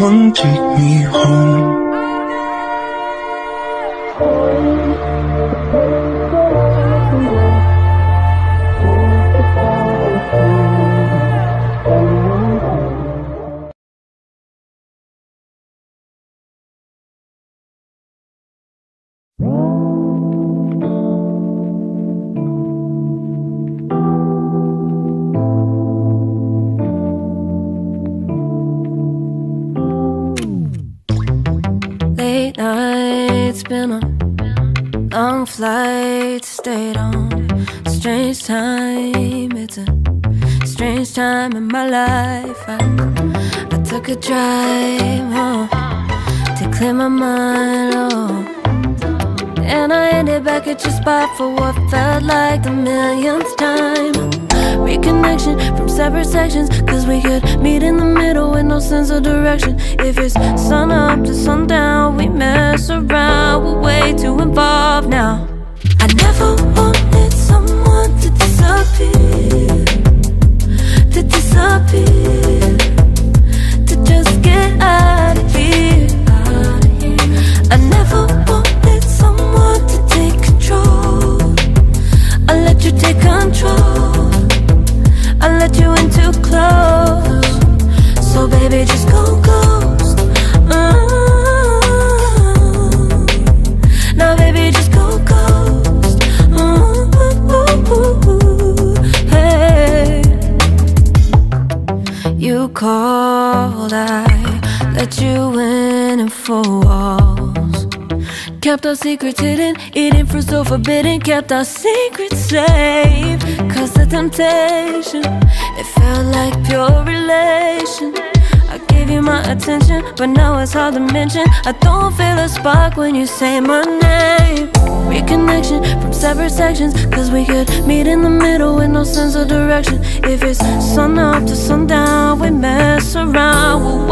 Someone take me home. Nights, been a long flight, stayed on. Strange time, it's a strange time in my life. I, I took a drive home to clear my mind. Oh. And I ended back at your spot for what felt like the millionth time. Reconnection from separate sections, cause we could meet in the middle with no sense of direction. If it's sun up to sundown, we mess around, we're way too involved now. I never wanted someone to disappear, to disappear, to just get out of here. I never wanted someone to take control. I let you take control. Let you in too close. So baby, just go ghost. Mm. Now baby, just go ghost. Mm. Hey. You called, I let you in and four walls. Kept our secrets hidden, eating fruit so forbidden. Kept our secrets safe. Cause the temptation, it felt like pure relation. I gave you my attention, but now it's hard to mention. I don't feel a spark when you say my name. Reconnection from separate sections, cause we could meet in the middle with no sense of direction. If it's sun up to sundown, we mess around,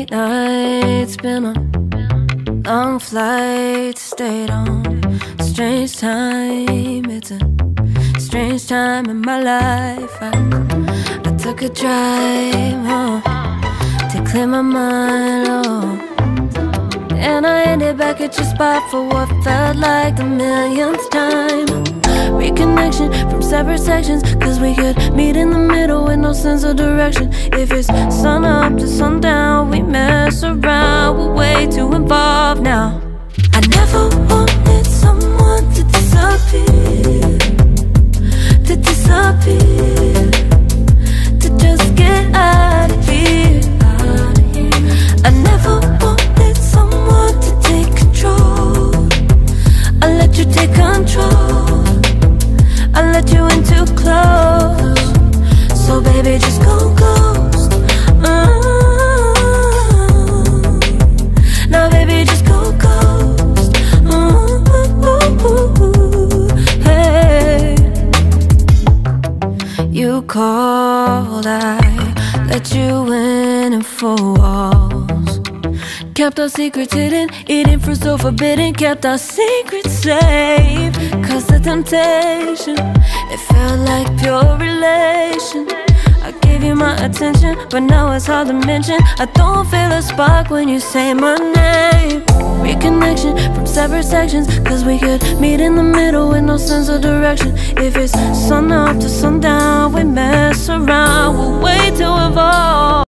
Late nights, been a long flight, stayed on. Strange time, it's a strange time in my life. I, I took a drive home to clear my mind. Oh. And I ended back at your spot for what felt like the millionth time. Reconnection from separate sections, cause we could meet in the middle with no sense of direction. If it's sun up to sundown, way too involved now. I never wanted someone to disappear To disappear To just get out of here. I never wanted someone to take control. I let you take control. I let you in too close. So baby just go, go. Called, I let you in and four walls. Kept our secrets hidden, eating fruit so forbidden. Kept our secrets safe. Cause the temptation, it felt like pure relation. I gave you my attention, but now it's hard to mention. I don't feel a spark when you say my name. Reconnection from separate sections, cause we could meet in the middle with no sense of direction. If it's sun up to sundown, we mess around, we'll wait to evolve.